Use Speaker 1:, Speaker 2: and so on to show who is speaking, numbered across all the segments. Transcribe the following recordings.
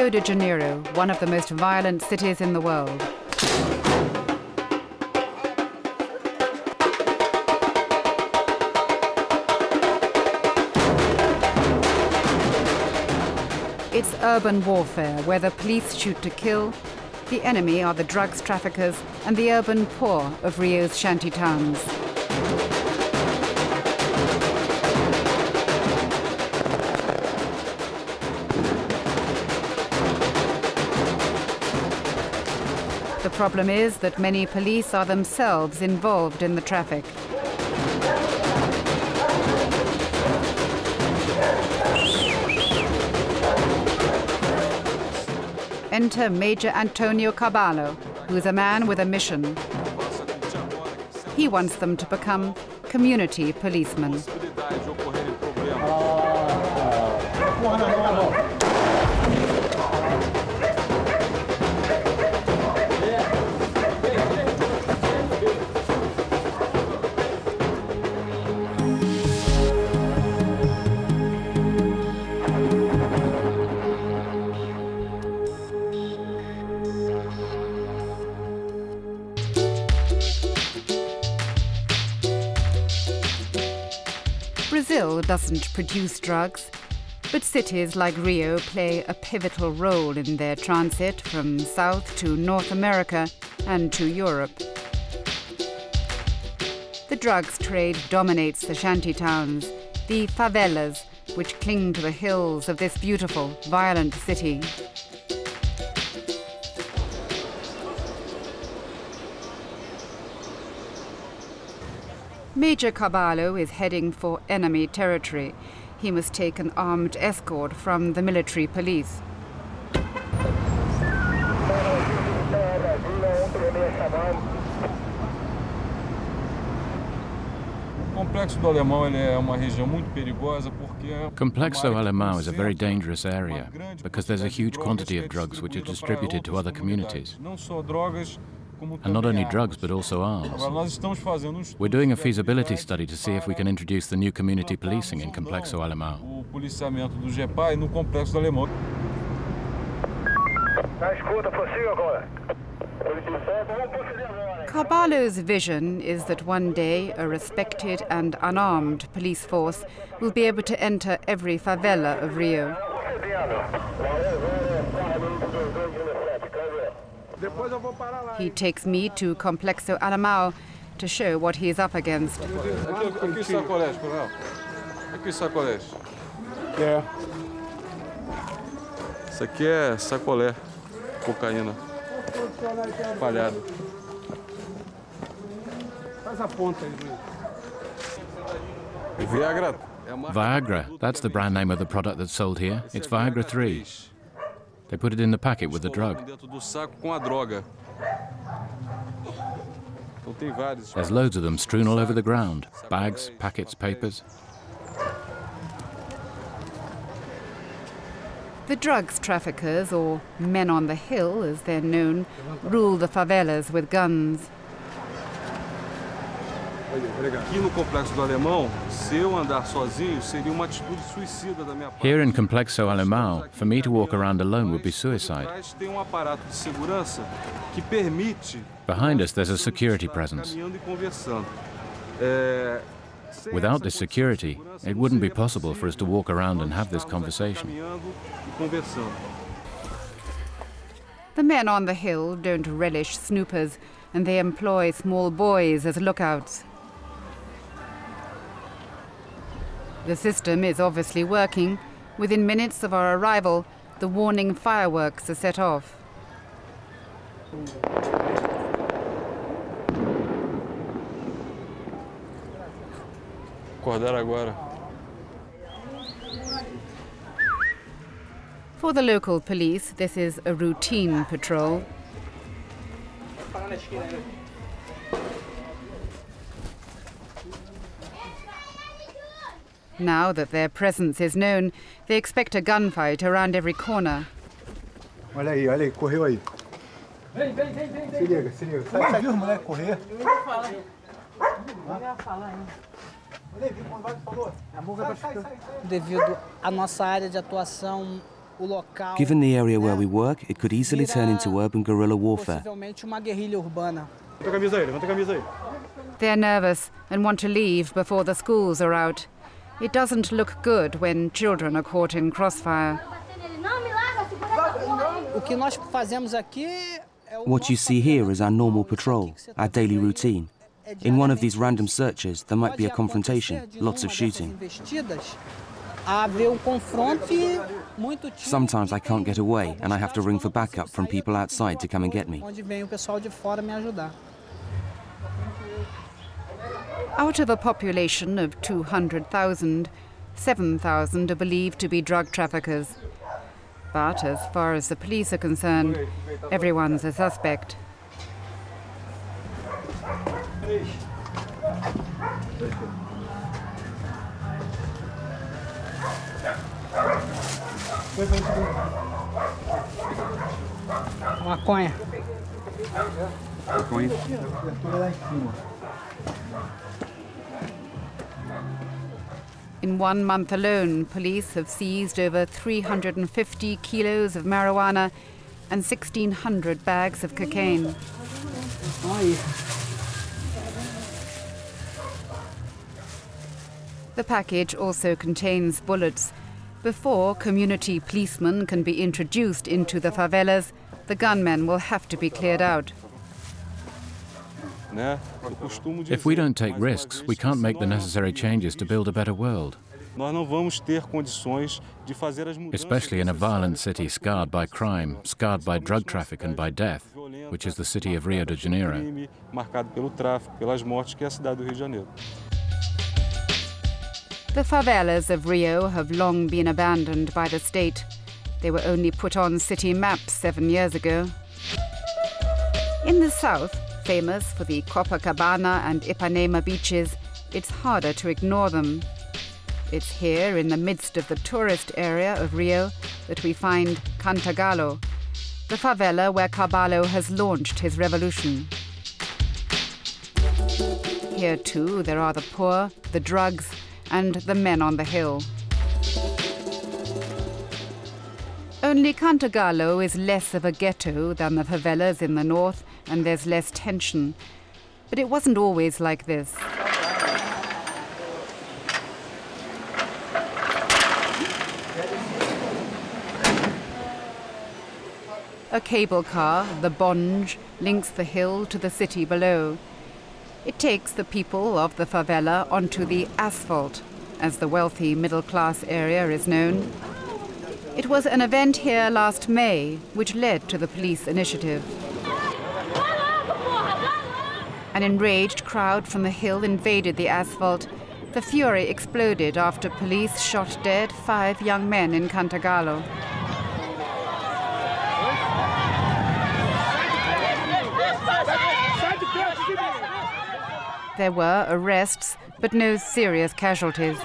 Speaker 1: Rio de Janeiro, one of the most violent cities in the world. It's urban warfare where the police shoot to kill. The enemy are the drugs traffickers and the urban poor of Rio's shanty towns. Problem is that many police are themselves involved in the traffic. Enter Major Antonio Carballo, who is a man with a mission. He wants them to become community policemen. Ah. Doesn't produce drugs, but cities like Rio play a pivotal role in their transit from South to North America and to Europe. The drugs trade dominates the shanty towns, the favelas, which cling to the hills of this beautiful, violent city. Major Carballo is heading for enemy territory. He must take an armed escort from the military police.
Speaker 2: Complexo Alemão is a very dangerous area because there's a huge quantity of drugs which are distributed to other communities. And not only drugs, but also arms. We're doing a feasibility study to see if we can introduce the new community policing in Complexo Alemão.
Speaker 1: Carballo's vision is that one day a respected and unarmed police force will be able to enter every favela of Rio. He takes me to Complexo Alemão to show what he is up against.
Speaker 3: Aqui sacolés, coronel. Aqui sacolés.
Speaker 4: É.
Speaker 3: Isso aqui é sacolé, cocaína espalhada.
Speaker 4: Faz a ponta aí,
Speaker 3: Viagra.
Speaker 2: Viagra, that's the brand name of the product that's sold here. It's Viagra 3. They put it in the packet with the drug.
Speaker 3: Dentro do saco com a droga. Então tem vários.
Speaker 2: There's loads of them strewn all over the ground bags, packets, papers.
Speaker 1: The drugs traffickers, or men on the hill as they're known, rule the favelas with guns.
Speaker 3: Aqui no complexo do Alemão, se eu andar sozinho, seria uma atitude suicida da minha parte.
Speaker 2: Here in Complexo Alemão, for me to walk around alone would be suicide.
Speaker 3: Tem um aparato de segurança que permite
Speaker 2: Behind us, there's a security presence.
Speaker 3: caminhando conversando. É, sem
Speaker 2: Without this security, it wouldn't be possible for us to walk around and have this conversation.
Speaker 3: Caminhando conversando.
Speaker 1: The men on the hill don't relish snoopers, and they employ small boys as lookouts. The system is obviously working. Within minutes of our arrival, the warning fireworks are set off.
Speaker 3: Acordar agora.
Speaker 1: For the local police, this is a routine patrol. Now that their presence is known, they expect a gunfight around every corner.
Speaker 4: Olha aí, olha aí, correu aí. Se liga, se liga. Sai, sai, viu, moleque, correr.
Speaker 5: Devido à nossa área de atuação Given the area where we work, it could easily turn into urban guerrilla warfare.
Speaker 1: They're nervous and want to leave before the schools are out. It doesn't look good when children are caught in crossfire.
Speaker 5: What you see here is our normal patrol, our daily routine. In one of these random searches, there might be a confrontation, lots of shooting. Sometimes I can't get away and I have to ring for backup from people outside to come and get me.
Speaker 1: Out of a population of 200,000, 7,000 are believed to be drug traffickers. But as far as the police are concerned, everyone's a suspect.
Speaker 6: Maconha.
Speaker 4: Maconha.
Speaker 1: In one month alone, police have seized over 350 kilos of marijuana and 1,600 bags of cocaine. The package also contains bullets. Before community policemen can be introduced into the favelas, the gunmen will have to be cleared out.
Speaker 2: If we don't take risks, we can't make the necessary changes to build a better world. Especially in a violent city scarred by crime, scarred by drug traffic and by death, which is the city of Rio de Janeiro.
Speaker 1: The favelas of Rio have long been abandoned by the state. They were only put on city maps seven years ago. In the south, famous for the Copacabana and Ipanema beaches, it's harder to ignore them. It's here, in the midst of the tourist area of Rio, that we find Cantagalo, the favela where Carballo has launched his revolution. Here, too, there are the poor, the drugs, and the men on the hill. Only Cantagalo is less of a ghetto than the favelas in the north, and there's less tension. But it wasn't always like this. A cable car, the Bonge, links the hill to the city below. It takes the people of the favela onto the asphalt, as the wealthy middle class area is known. It was an event here last May which led to the police initiative. An enraged crowd from the hill invaded the asphalt. The fury exploded after police shot dead five young men in Cantagalo. There were arrests, but no serious casualties.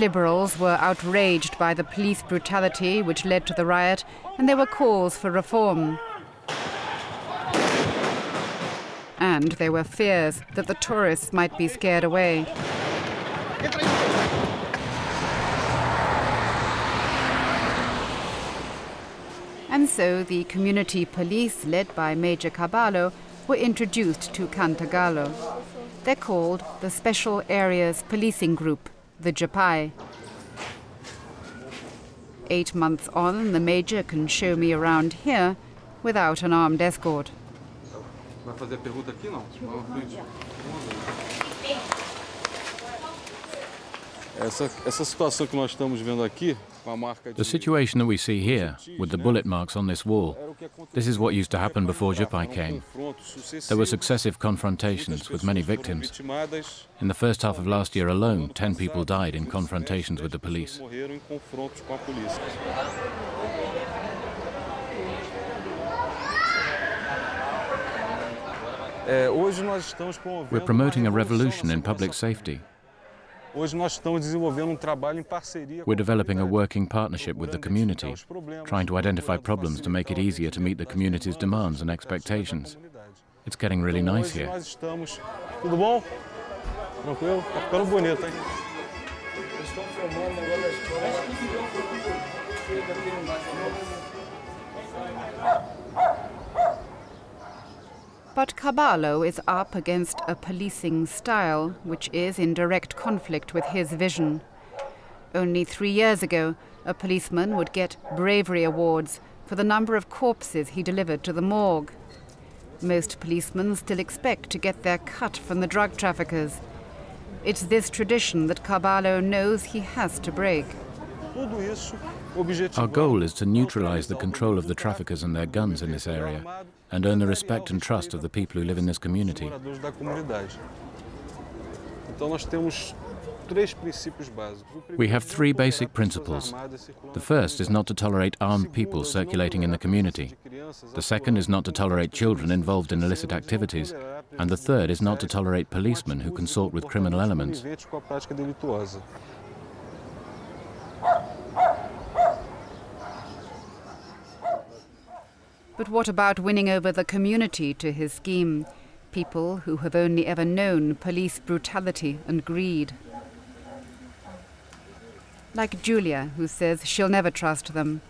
Speaker 1: Liberals were outraged by the police brutality which led to the riot, and there were calls for reform. And there were fears that the tourists might be scared away. And so the community police, led by Major Carballo, were introduced to Cantagalo. They're called the Special Areas Policing Group, the JAPAI. Eight months on, the Major can show me around here without an armed escort.
Speaker 3: Essa, essa situação que nós estamos vendo aqui
Speaker 2: The situation that we see here, with the bullet marks on this wall, this is what used to happen before Jupai came. There were successive confrontations with many victims. In the first half of last year alone, 10 people died in confrontations with the police. We're promoting a revolution in public safety.
Speaker 3: We're
Speaker 2: developing a working partnership with the community, trying to identify problems to make it easier to meet the community's demands and expectations. It's getting really nice here.
Speaker 1: But Carballo is up against a policing style which is in direct conflict with his vision. Only three years ago, a policeman would get bravery awards for the number of corpses he delivered to the morgue. Most policemen still expect to get their cut from the drug traffickers. It's this tradition that Carballo knows he has to break.
Speaker 2: Our goal is to neutralize the control of the traffickers and their guns in this area and earn the respect and trust of the people who live in this community. We have three basic principles. The first is not to tolerate armed people circulating in the community. The second is not to tolerate children involved in illicit activities. And the third is not to tolerate policemen who consort with criminal elements.
Speaker 1: But what about winning over the community to his scheme? People who have only ever known police brutality and greed. Like Julia, who says she'll never trust them.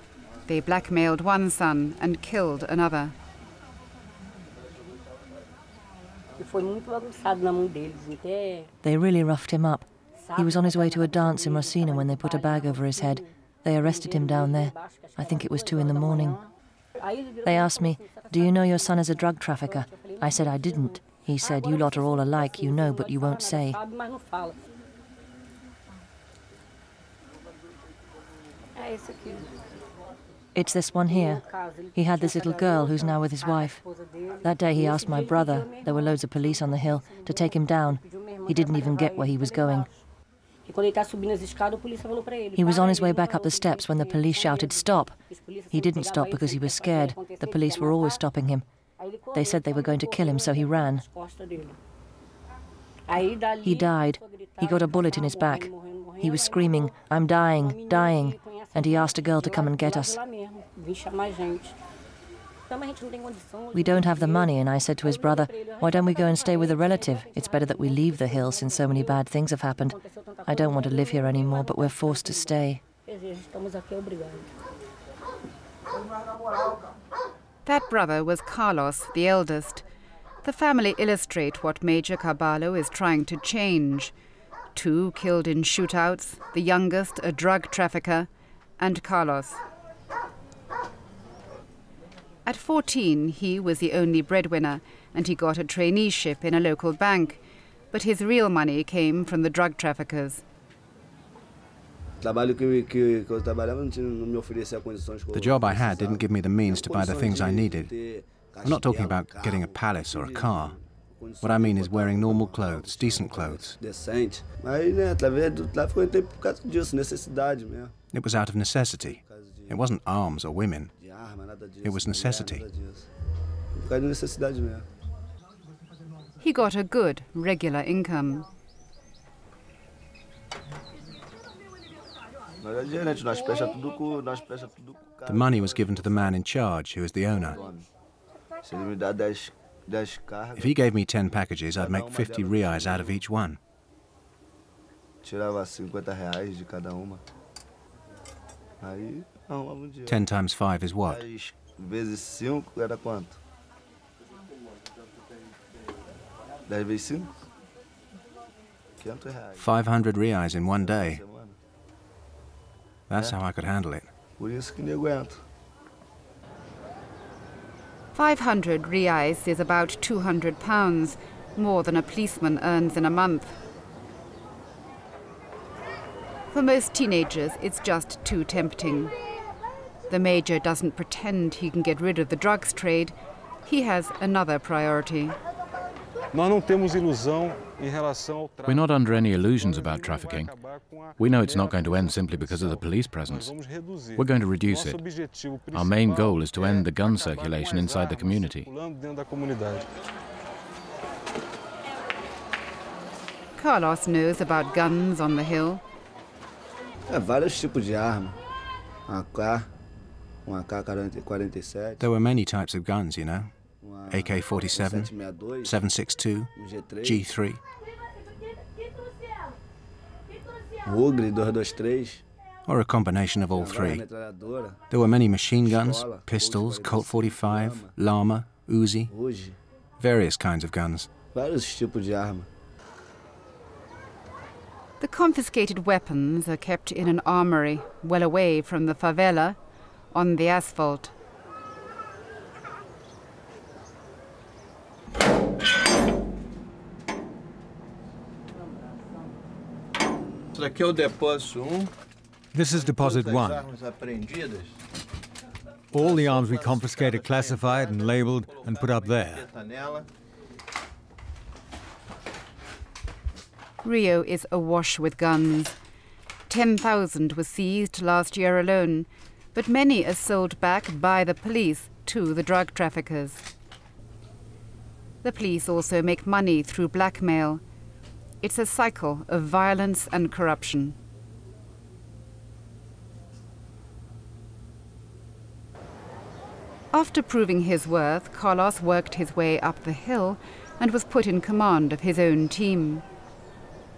Speaker 1: They blackmailed one son and killed another.
Speaker 6: They really roughed him up. He was on his way to a dance in Rocinha when they put a bag over his head. They arrested him down there. I think it was two in the morning. They asked me, Do you know your son is a drug trafficker? I said I didn't. He said, You lot are all alike, you know, but you won't say. It's this one here. He had this little girl who's now with his wife. That day he asked my brother, there were loads of police on the hill, to take him down. He didn't even get where he was going. He was on his way back up the steps when the police shouted, Stop! He didn't stop because he was scared. The police were always stopping him. They said they were going to kill him, so he ran. He died. He got a bullet in his back. He was screaming, I'm dying, dying, and he asked a girl to come and get us. We don't have the money, and I said to his brother, Why don't we go and stay with a relative? It's better that we leave the hill since so many bad things have happened. I don't want to live here anymore, but we're forced to stay.
Speaker 1: That brother was Carlos, the eldest. The family illustrate what Major Carballo is trying to change. Two killed in shootouts, the youngest a drug trafficker, and Carlos. At 14, he was the only breadwinner, and he got a traineeship in a local bank. But his real money came from the drug traffickers.
Speaker 7: The
Speaker 8: job I had didn't give me the means to buy the things I needed. I'm not talking about getting a palace or a car. What I mean is wearing normal clothes, decent clothes. It was out of necessity. It wasn't arms or women. It was necessity.
Speaker 1: He got a good, regular income.
Speaker 8: The money was given to the man in charge, who is the owner. If he gave me 10 packages, I'd make 50 reais out of each one. 10 times 5 is what?
Speaker 7: vezes 5 era quanto? 10 vezes 5?
Speaker 8: 500 reais in one day. That's how I could handle it.
Speaker 7: Por isso que aguento.
Speaker 1: 500 reais is about 200 pounds, more than a policeman earns in a month. For most teenagers, it's just too tempting. The Major doesn't pretend he can get rid of the drugs trade. He has another priority.
Speaker 2: We're not under any illusions about trafficking. We know it's not going to end simply because of the police presence. We're going to reduce it. Our main goal is to end the gun circulation inside the community.
Speaker 1: Carlos knows about guns on the hill.
Speaker 8: There were many types of guns, you know. AK 47, 762, G3. Or a combination of all three. There were many machine guns, pistols, Colt 45, Llama, Uzi, various kinds of guns.
Speaker 1: The confiscated weapons are kept in an armory well away from the favela on the asphalt.
Speaker 9: This is deposit one. All the arms we confiscate are classified and labeled and put up there.
Speaker 1: Rio is awash with guns. 10,000 were seized last year alone, but many are sold back by the police to the drug traffickers. The police also make money through blackmail. It's a cycle of violence and corruption. After proving his worth, Carlos worked his way up the hill and was put in command of his own team.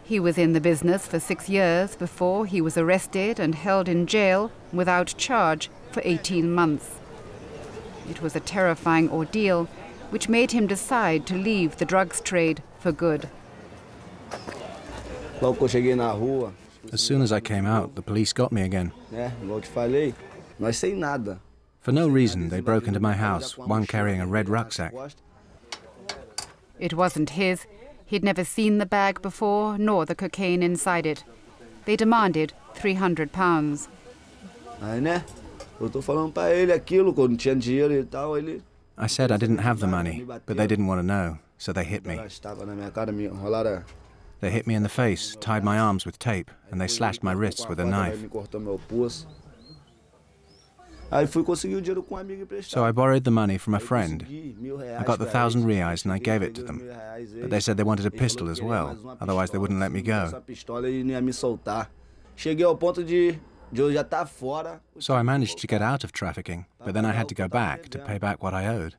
Speaker 1: He was in the business for six years before he was arrested and held in jail without charge for 18 months. It was a terrifying ordeal which made him decide to leave the drugs trade for good.
Speaker 8: As soon as I came out, the police got me again. For no reason, they broke into my house, one carrying a red rucksack.
Speaker 1: It wasn't his. He'd never seen the bag before, nor the cocaine inside it. They demanded 300 pounds.
Speaker 8: I said I didn't have the money, but they didn't want to know, so they hit me. They hit me in the face, tied my arms with tape, and they slashed my wrists with a knife. So I borrowed the money from a friend. I got the thousand reais and I gave it to them. But they said they wanted a pistol as well, otherwise they wouldn't let me go. So I managed to get out of trafficking, but then I had to go back to pay back what I owed.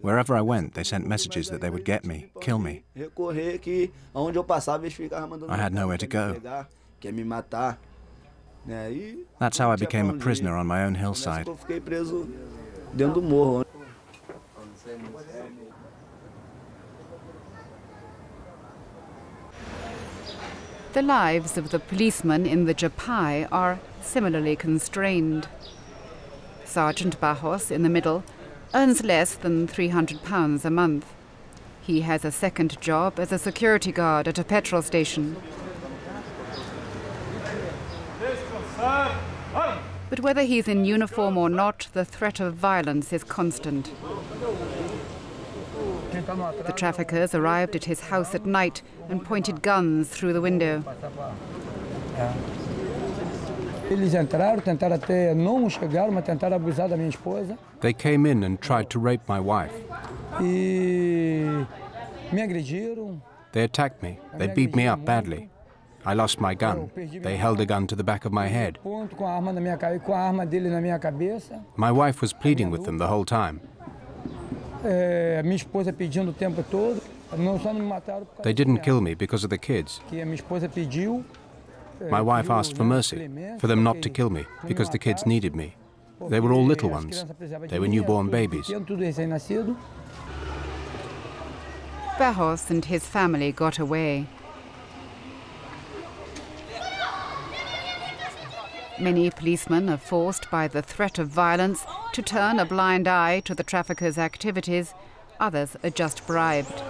Speaker 8: Wherever I went, they sent messages that they would get me, kill me. I had nowhere to go. That's how I became a prisoner on my own hillside.
Speaker 1: The lives of the policemen in the Japai are similarly constrained. Sergeant Barros, in the middle, earns less than £300 a month. He has a second job as a security guard at a petrol station. But whether he's in uniform or not, the threat of violence is constant. The traffickers arrived at his house at night and pointed guns through the window.
Speaker 8: They came in and tried to rape my wife. They attacked me. They beat me up badly. I lost my gun. They held a gun to the back of my head. My wife was pleading with them the whole time. They didn't kill me because of the kids. My wife asked for mercy, for them not to kill me, because the kids needed me. They were all little ones. They were newborn babies.
Speaker 1: Barros and his family got away. Many policemen are forced by the threat of violence to turn a blind eye to the traffickers' activities. Others are just bribed.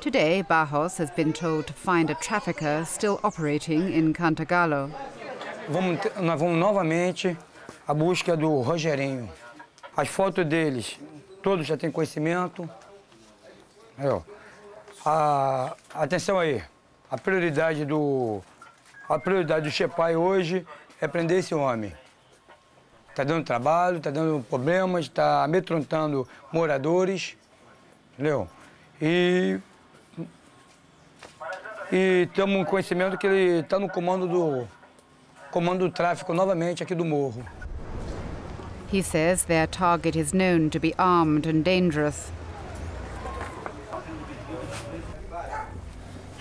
Speaker 1: Today, Barros has been told to find a trafficker still operating in Cantagalo.
Speaker 10: À Rogerinho. Atenção aí, a prioridade do a prioridade do Chepai hoje é prender esse homem. Está dando trabalho, está dando problemas, está amedrontando moradores, entendeu? E e temos conhecimento que ele está no comando do comando do tráfico novamente aqui do morro.
Speaker 1: He says their target is known to be armed and dangerous.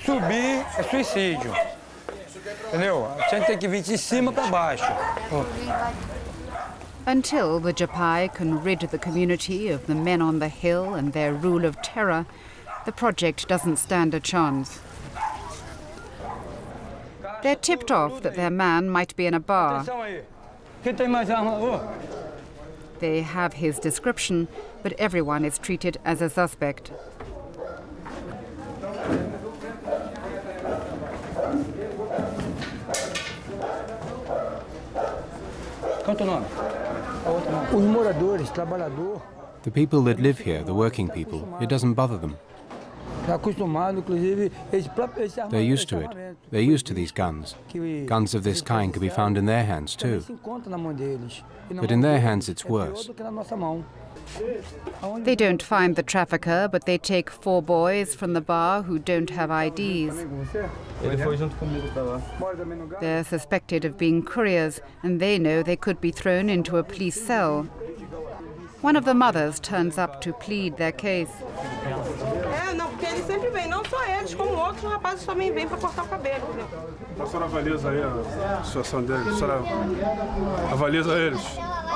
Speaker 10: Subir é suicídio. Entendeu? A gente tem que vir de cima para baixo.
Speaker 1: Until the Japai can rid the community of the men on the hill and their rule of terror, the project doesn't stand a chance. They're tipped off that their man might be in a bar. They have his description, but everyone is treated as a suspect.
Speaker 8: The people that live here, the working people, it doesn't bother them. They're used to it. They're used to these guns. Guns of this kind could be found in their hands too. But in their hands it's worse.
Speaker 1: They don't find the trafficker, but they take four boys from the bar who don't have IDs. They're suspected of being couriers, and they know they could be thrown into a police cell. One of the mothers turns up to plead their case. sempre vem, não só eles, como outros rapazes também vêm para cortar o cabelo. A senhora
Speaker 3: avalia aí a situação deles? A senhora avalia eles?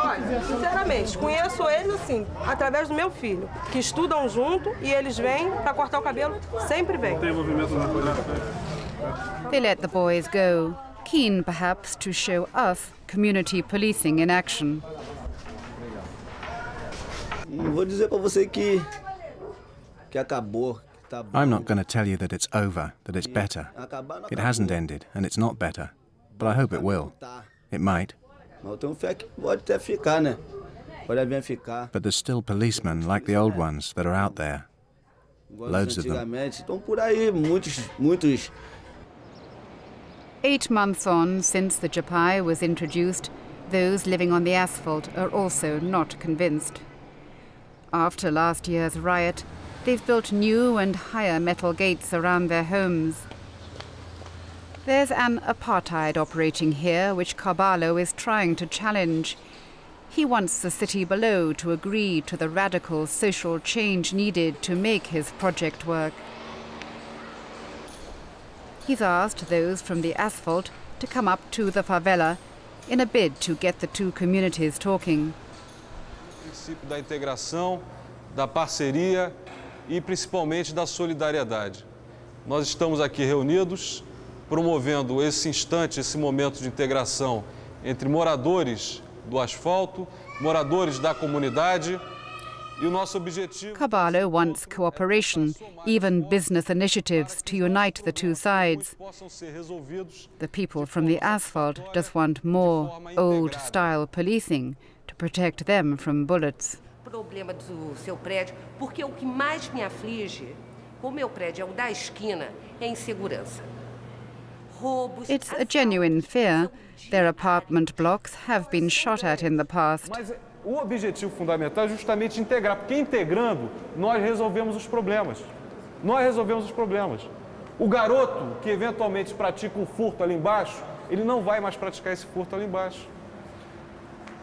Speaker 11: Olha, sinceramente, conheço eles assim, através do meu filho, que estudam junto e eles vêm para cortar o cabelo, sempre vêm. Tem envolvimento na
Speaker 1: They let the boys go, keen perhaps to show us community policing in action.
Speaker 7: Vou dizer para você que que acabou,
Speaker 8: I'm not going to tell you that it's over, that it's better. It hasn't ended, and it's not better. But I hope it will. It might. But there's still policemen like the old ones that are out there. Loads of them.
Speaker 1: Eight months on since the Japai was introduced, those living on the asphalt are also not convinced. After last year's riot, They've built new and higher metal gates around their homes. There's an apartheid operating here which Carballo is trying to challenge. He wants the city below to agree to the radical social change needed to make his project work. He's asked those from the asphalt to come up to the favela in a bid to get the two communities talking.
Speaker 3: da parceria e principalmente da solidariedade. Nós estamos aqui reunidos promovendo esse instante, esse momento de integração entre moradores do asfalto, moradores da comunidade e o nosso objetivo.
Speaker 1: Karbalo wants cooperation, even business initiatives to unite the two sides. The people from the asphalt just want more old style policing to protect them from bullets. problema do seu prédio, porque o que mais me aflige, o meu prédio é o da esquina, é insegurança. It's a genuine fear. Their apartment blocks have been shot at in the past.
Speaker 3: Mas o objetivo fundamental é justamente integrar, porque integrando nós resolvemos os problemas. Nós resolvemos os problemas. O garoto que eventualmente pratica um furto ali embaixo, ele não vai mais praticar esse furto ali embaixo.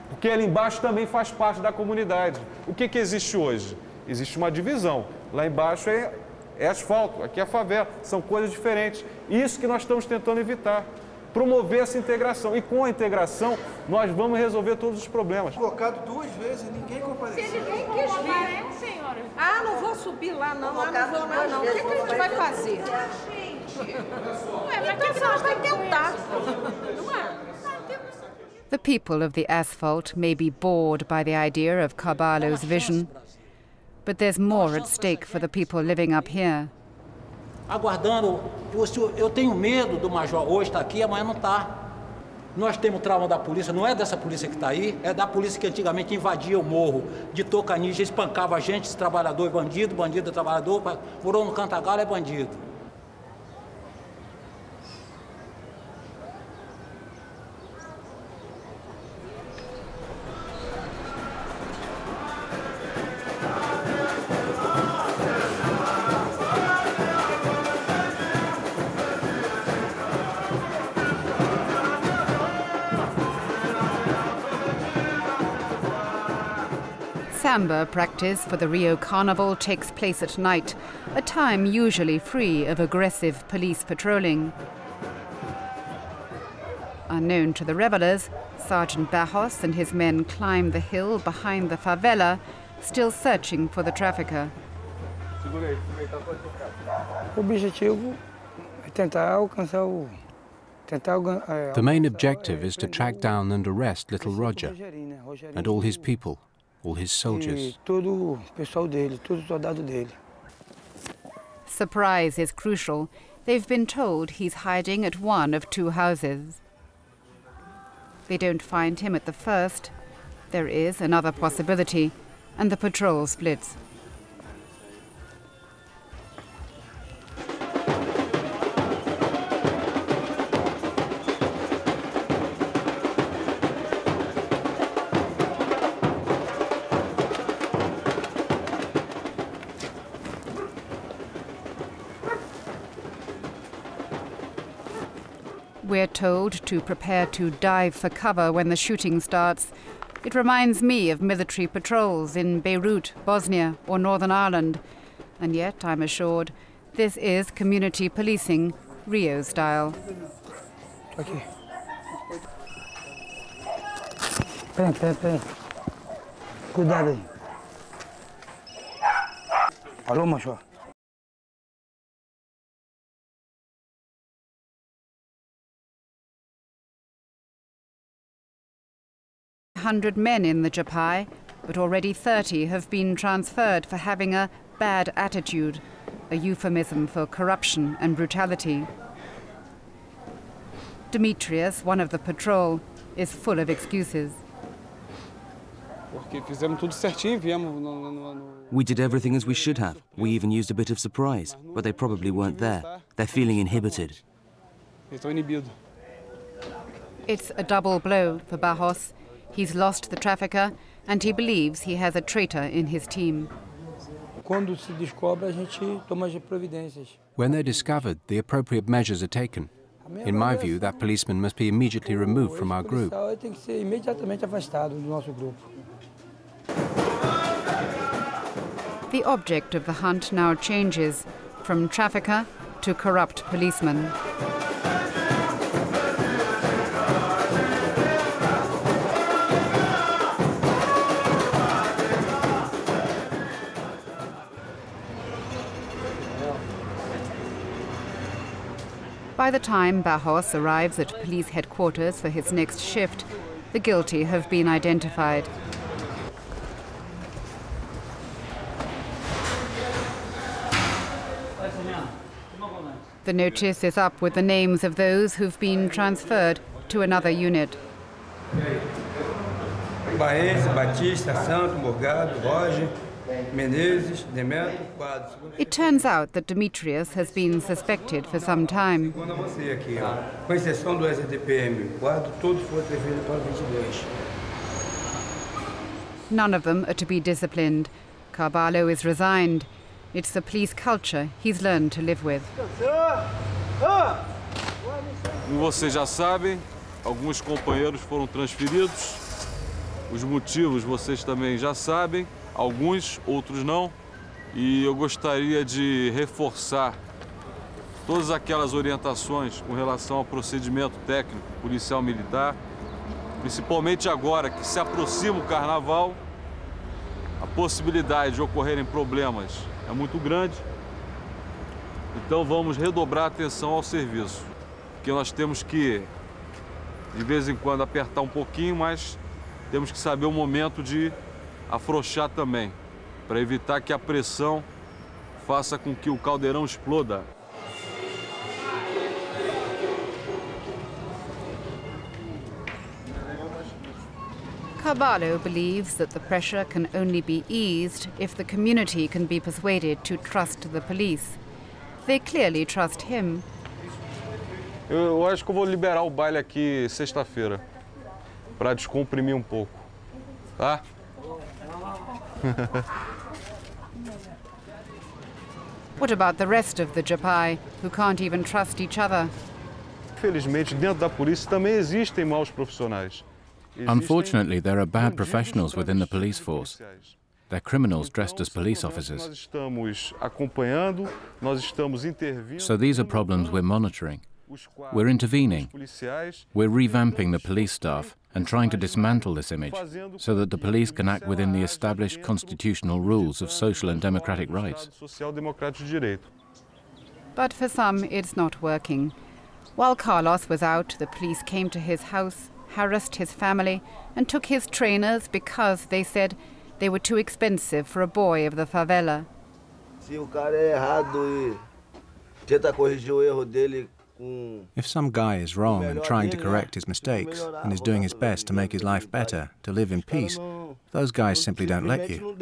Speaker 3: Porque ali embaixo também faz parte da comunidade. O que, que existe hoje? Existe uma divisão. Lá embaixo é, é asfalto, aqui é favela. São coisas diferentes. Isso que nós estamos tentando evitar. Promover essa integração. E com a integração, nós vamos resolver todos os problemas.
Speaker 12: Colocado duas vezes, ninguém compareceu. Se ninguém quis
Speaker 11: vir, senhora. Ah, não vou subir lá, não. Ah, não vou lá, não. O que, que a gente vai fazer? Ué, mas que nós vamos tentar. Não é?
Speaker 1: The people of the asphalt may be bored by the idea of Karbalo's vision, but there's more at stake for the people living up here.
Speaker 13: Aguardando, eu tenho medo do major hoje estar aqui, amanhã não está. Nós temos trauma da polícia, não é dessa polícia que está aí, é da polícia que antigamente invadia o morro de Tocanija, espancava a gente, trabalhador é bandido, bandido é trabalhador, morou no Cantagalo é bandido.
Speaker 1: Samba practice for the Rio Carnival takes place at night, a time usually free of aggressive police patrolling. Unknown to the revelers, Sergeant Barros and his men climb the hill behind the favela, still searching for the trafficker.
Speaker 8: The main objective is to track down and arrest little Roger and all his people, all his soldiers.
Speaker 1: Surprise is crucial. They've been told he's hiding at one of two houses. They don't find him at the first. There is another possibility, and the patrol splits. told to prepare to dive for cover when the shooting starts. It reminds me of military patrols in Beirut, Bosnia, or Northern Ireland. And yet, I'm assured, this is community policing, Rio style.
Speaker 10: Okay. Peraí, peraí, peraí. Cuidado aí. Alô.
Speaker 1: 100 men in the Japai, but already 30 have been transferred for having a bad attitude, a euphemism for corruption and brutality. Demetrius, one of the patrol, is full of excuses.
Speaker 5: We did everything as we should have. We even used a bit of surprise, but they probably weren't there. They're feeling inhibited.
Speaker 1: It's a double blow for Barros He's lost the trafficker, and he believes he has a traitor in his team.
Speaker 8: When they're discovered, the appropriate measures are taken. In my view, that policeman must be immediately removed from our group.
Speaker 1: The object of the hunt now changes from trafficker to corrupt policeman. By the time Barros arrives at police headquarters for his next shift, the guilty have been identified. The notice is up with the names of those who've been transferred to another unit.
Speaker 10: Batista, Santo, Morgado, Roger,
Speaker 1: it turns out that Demetrius has been suspected for some time. None of them are to be disciplined. Carballo is resigned. It's the police culture he's learned to live with.
Speaker 3: Como vocês já sabem, alguns companheiros foram transferidos. Os motivos vocês também já sabem alguns, outros não. E eu gostaria de reforçar todas aquelas orientações com relação ao procedimento técnico policial militar, principalmente agora que se aproxima o carnaval, a possibilidade de ocorrerem problemas é muito grande. Então vamos redobrar atenção ao serviço, porque nós temos que, de vez em quando, apertar um pouquinho, mas temos que saber o momento de afrouxar também, para evitar que a pressão faça com que o caldeirão exploda.
Speaker 1: Carballo believes that the pressure can only be eased if the community can be persuaded to trust the police. They clearly trust him.
Speaker 3: Eu acho que eu vou liberar o baile aqui sexta-feira, para descomprimir um pouco, tá?
Speaker 1: what about the rest of the Japai, who can't even trust each other?
Speaker 3: Felizmente, dentro da polícia também existem maus profissionais.
Speaker 2: Unfortunately, there are bad professionals within the police force. They're criminals dressed as police officers. So these are problems we're monitoring. We're intervening. We're revamping the police staff and trying to dismantle this image so that the police can act within the established constitutional rules of social and democratic rights.
Speaker 1: But for some, it's not working. While Carlos was out, the police came to his house, harassed his family, and took his trainers because, they said, they were too expensive for a boy of the favela.
Speaker 8: If some guy is wrong and trying to correct his mistakes and is doing his best to make his life better, to live in peace, those guys simply don't let you.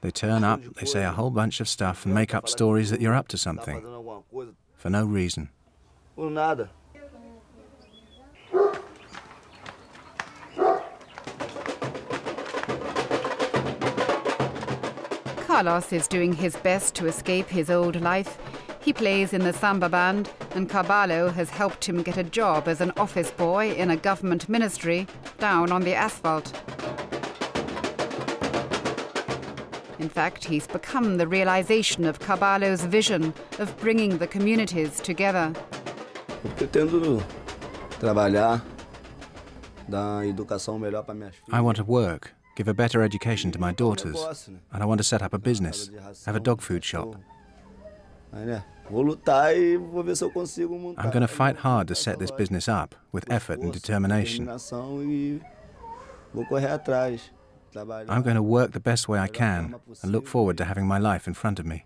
Speaker 8: They turn up, they say a whole bunch of stuff and make up stories that you're up to something. For no reason.
Speaker 1: Carlos is doing his best to escape his old life. He plays in the samba band, and Carballo has helped him get a job as an office boy in a government ministry down on the asphalt. In fact, he's become the realization of Carballo's vision of bringing the communities together.
Speaker 8: I want to work, give a better education to my daughters, and I want to set up a business, have a dog food shop. I'm going to fight hard to set this business up with effort and determination. I'm going to work the best way I can and look forward to having my life in front of me.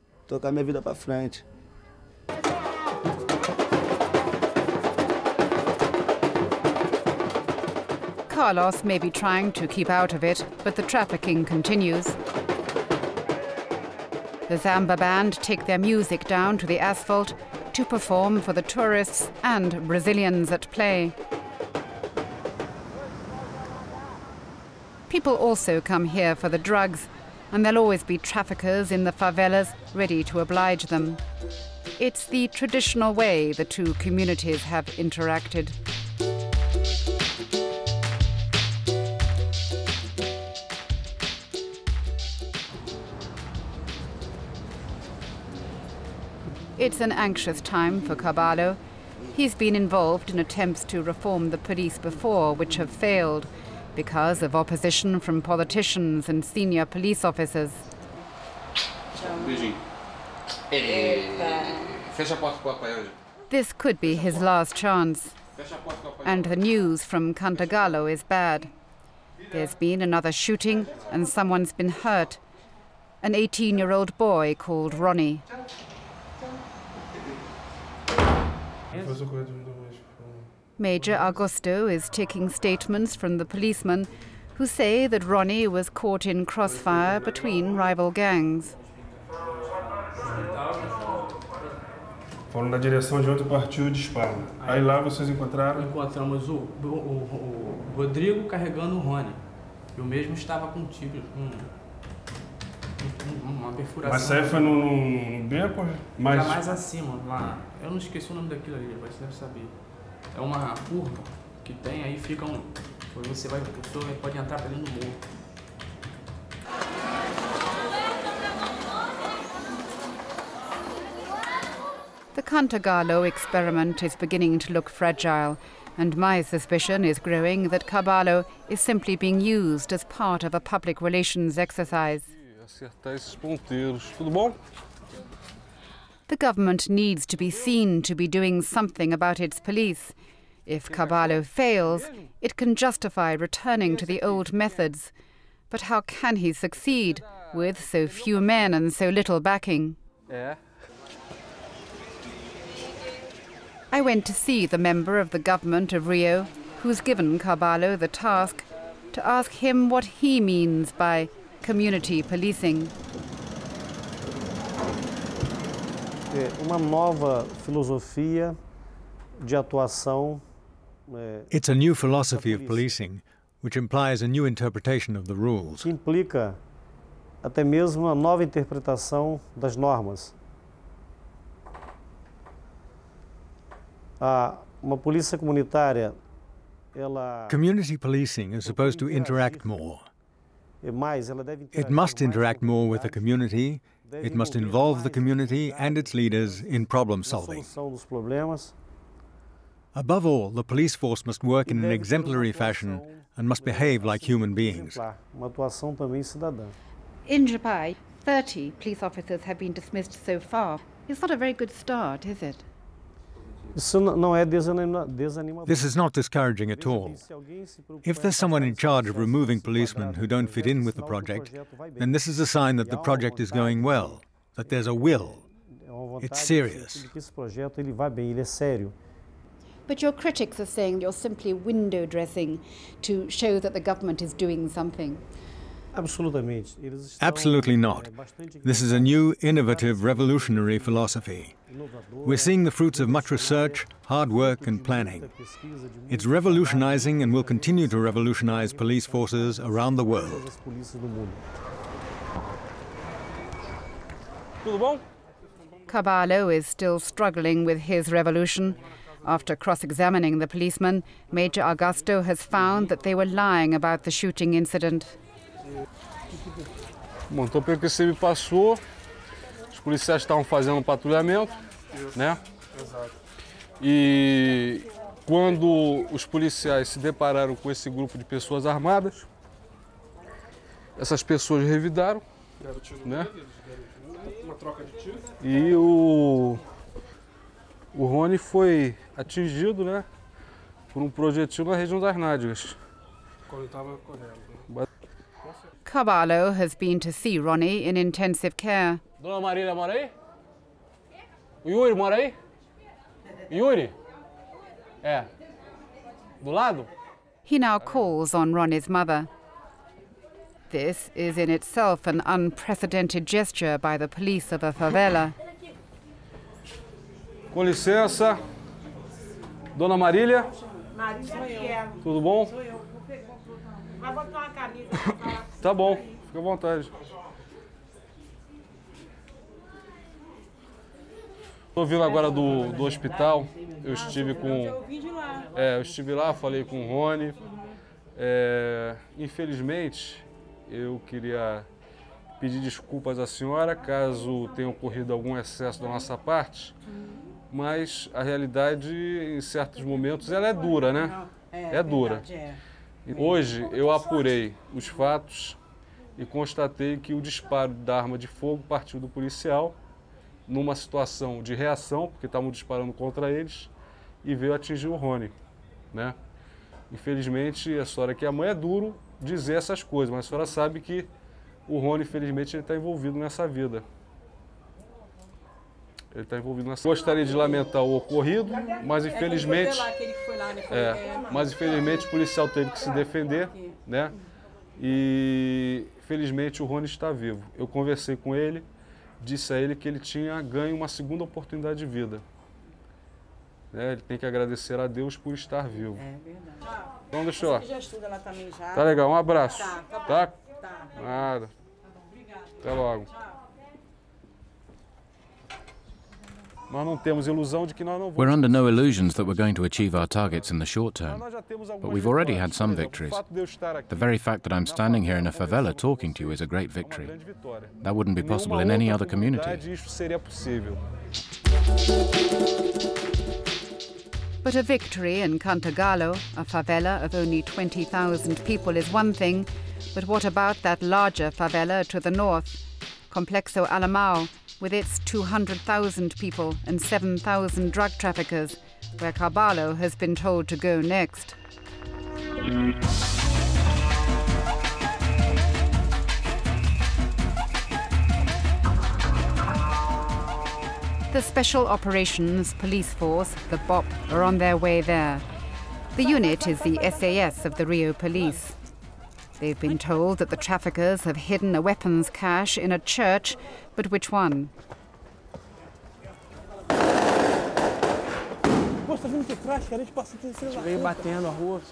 Speaker 1: Carlos may be trying to keep out of it, but the trafficking continues. The Samba Band take their music down to the asphalt to perform for the tourists and Brazilians at play. People also come here for the drugs, and there'll always be traffickers in the favelas ready to oblige them. It's the traditional way the two communities have interacted. It's an anxious time for Carballo. He's been involved in attempts to reform the police before, which have failed because of opposition from politicians and senior police officers. This could be his last chance. And the news from Cantagalo is bad. There's been another shooting and someone's been hurt. An 18 year old boy called Ronnie. Major Augusto is taking statements from the policemen who say that Ronnie was caught in crossfire between rival gangs.
Speaker 14: Foram na direção de onde partiu o disparo. Aí lá vocês encontraram?
Speaker 15: Encontramos o, o, o, Rodrigo carregando o Rony. E o mesmo estava com tiro, um, uma perfuração.
Speaker 14: Mas isso aí foi no, no beco?
Speaker 15: Mais... mais acima, lá. Eu não esqueci o nome daquilo ali, você deve saber. É uma curva que tem, aí fica um. Você vai, pessoa pode entrar para dentro do morro.
Speaker 1: The Cantagalo experiment is beginning to look fragile, and my suspicion is growing that Carballo is simply being used as part of a public relations exercise. The government needs to be seen to be doing something about its police. If Carballo fails, it can justify returning to the old methods. But how can he succeed with so few men and so little backing? I went to see the member of the government of Rio who's given Carballo the task to ask him what he means by community policing.
Speaker 16: Uma nova filosofia de atuação
Speaker 9: It's a new philosophy of policing, which implies a new interpretation of the rules.
Speaker 16: Que implica até mesmo a nova interpretação das normas. uma polícia comunitária
Speaker 9: Community policing is supposed to interact more. It must interact more with the community, it must involve the community and its leaders in problem solving. Above all, the police force must work in an exemplary fashion and must behave like human beings.
Speaker 1: In Japan, 30 police officers have been dismissed so far. It's not a very good start, is it?
Speaker 9: This is not discouraging at all. If there's someone in charge of removing policemen who don't fit in with the project, then this is a sign that the project is going well, that there's a will. It's serious.
Speaker 1: But your critics are saying you're simply window dressing to show that the government is doing something.
Speaker 9: Absolutely not. This is a new, innovative, revolutionary philosophy. We're seeing the fruits of much research, hard work, and planning. It's revolutionizing and will continue to revolutionize police forces around the world.
Speaker 1: Carballo is still struggling with his revolution. After cross examining the policeman, Major Augusto has found that they were lying about the shooting incident.
Speaker 3: Bom, então pelo que você me passou, os policiais estavam fazendo um patrulhamento, né? Exato. E quando os policiais se depararam com esse grupo de pessoas armadas, essas pessoas revidaram, né? Uma troca de tiro. E o o Rony foi atingido, né, por um projetil na região das nádegas. Quando estava correndo.
Speaker 1: Caballo has been to see Ronnie in intensive care.
Speaker 3: Dona Marília mora aí? O Yuri mora aí? Yuri? É. Do lado?
Speaker 1: He now calls on Ronnie's mother. This is in itself an unprecedented gesture by the police of a favela.
Speaker 3: Com licença. Dona Marília?
Speaker 11: Marília.
Speaker 3: Tudo bom?
Speaker 11: Sou eu. Vai botar uma camisa.
Speaker 3: Tá bom, fica à vontade. Estou vindo agora do, do hospital. Eu estive com. É, eu estive lá, falei com o Rony. É, infelizmente, eu queria pedir desculpas à senhora caso tenha ocorrido algum excesso da nossa parte, mas a realidade, em certos momentos, ela é dura, né? É dura. Hoje eu apurei os fatos e constatei que o disparo da arma de fogo partiu do policial numa situação de reação, porque estavam disparando contra eles, e veio atingir o Rony. Né? Infelizmente, a senhora que a mãe é duro dizer essas coisas, mas a senhora sabe que o Rony, infelizmente, ele está envolvido nessa vida. Ele está envolvido nessa. Gostaria de lamentar o ocorrido, mas infelizmente. É, mas infelizmente o policial teve que se defender, né? E felizmente o Rony está vivo. Eu conversei com ele, disse a ele que ele tinha ganho uma segunda oportunidade de vida. É, ele tem que agradecer a Deus por estar vivo. É verdade. Então deixa eu. já estuda lá também já. Tá legal, um abraço. Tá, tá. Tá? tá. Nada. Até logo.
Speaker 2: We're under no illusions that we're going to achieve our targets in the short term, but we've already had some victories. The very fact that I'm standing here in a favela talking to you is a great victory. That wouldn't be possible in any other community.
Speaker 1: But a victory in Cantagalo, a favela of only 20,000 people, is one thing, but what about that larger favela to the north, Complexo Alemão, with its 200,000 people and 7,000 drug traffickers, where Carballo has been told to go next. The Special Operations Police Force, the BOP, are on their way there. The unit is the SAS of the Rio Police. They've been told that the traffickers have hidden a weapons cache in a church, but which one?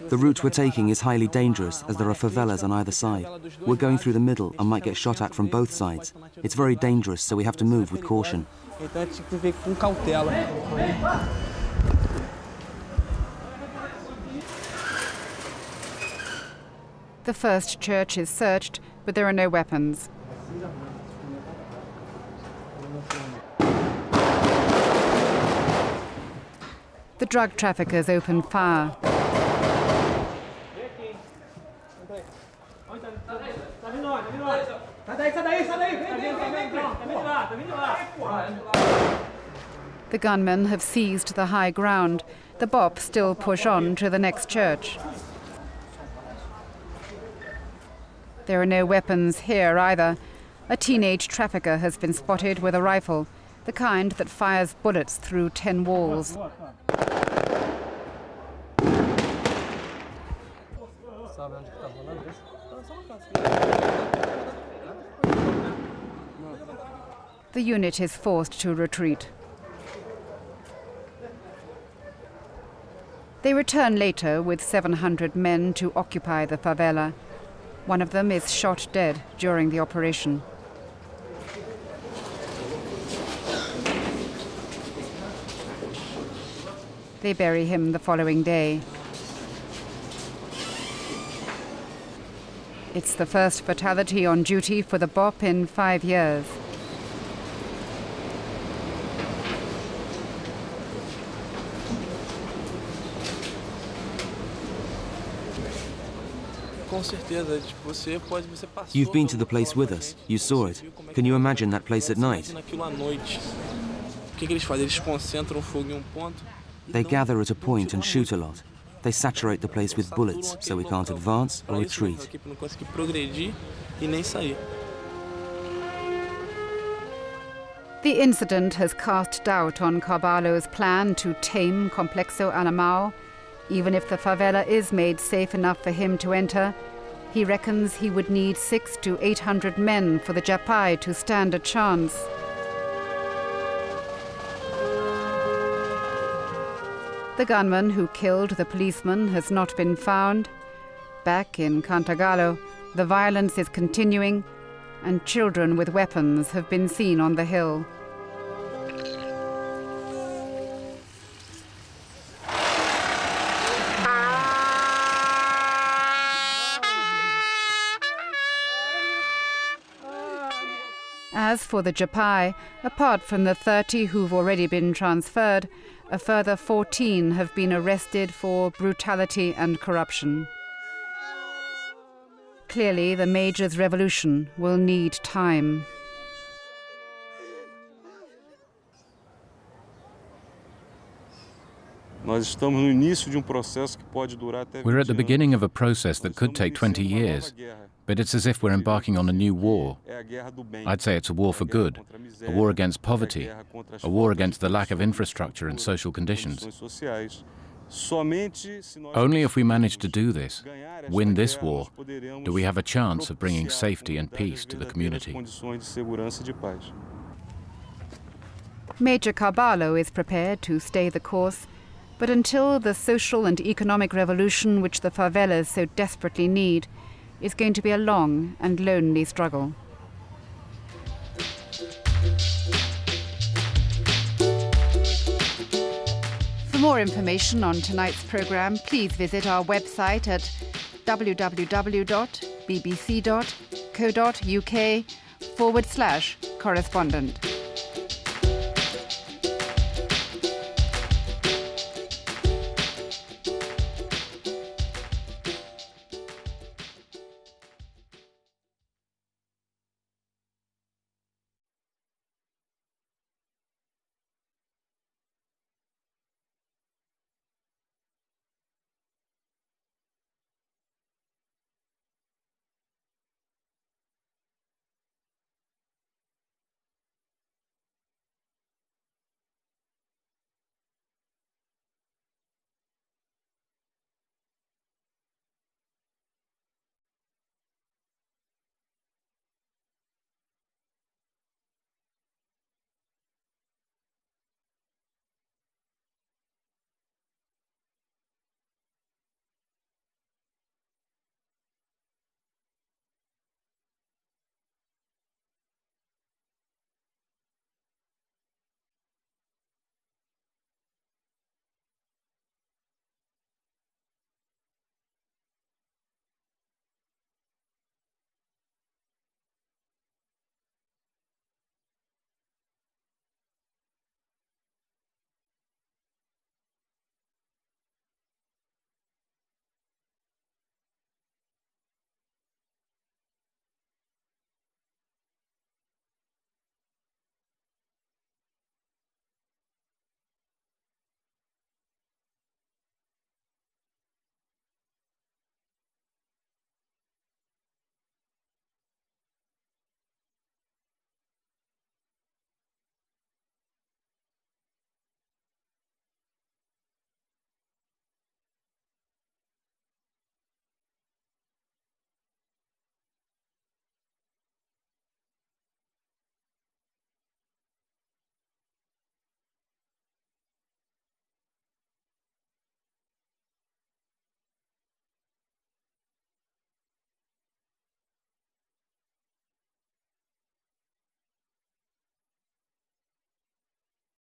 Speaker 5: The route we're taking is highly dangerous as there are favelas on either side. We're going through the middle and might get shot at from both sides. It's very dangerous, so we have to move with caution.
Speaker 1: The first church is searched, but there are no weapons. The drug traffickers open fire. The gunmen have seized the high ground. The BOP still push on to the next church. There are no weapons here either. A teenage trafficker has been spotted with a rifle, the kind that fires bullets through ten walls. The unit is forced to retreat. They return later with 700 men to occupy the favela. One of them is shot dead during the operation. They bury him the following day. It's the first fatality on duty for the BOP in five years.
Speaker 5: You've been to the place with us. You saw it. Can you imagine that place at night? They gather at a point and shoot a lot. They saturate the place with bullets so we can't advance or retreat.
Speaker 1: The incident has cast doubt on Carballo's plan to tame Complexo Alemão. Even if the favela is made safe enough for him to enter, he reckons he would need six to eight hundred men for the Japai to stand a chance. The gunman who killed the policeman has not been found. Back in Cantagalo, the violence is continuing, and children with weapons have been seen on the hill. As for the Japai, apart from the 30 who've already been transferred, a further 14 have been arrested for brutality and corruption. Clearly, the Major's revolution will need time.
Speaker 2: We're at the beginning of a process that could take 20 years, but it's as if we're embarking on a new war. I'd say it's a war for good, a war against poverty, a war against the lack of infrastructure and social conditions. Only if we manage to do this, win this war, do we have a chance of bringing safety and peace to the community.
Speaker 1: Major Carballo is prepared to stay the course but until the social and economic revolution which the favelas so desperately need is going to be a long and lonely struggle. For more information on tonight's programme, please visit our website at www.bbc.co.uk forward slash correspondent.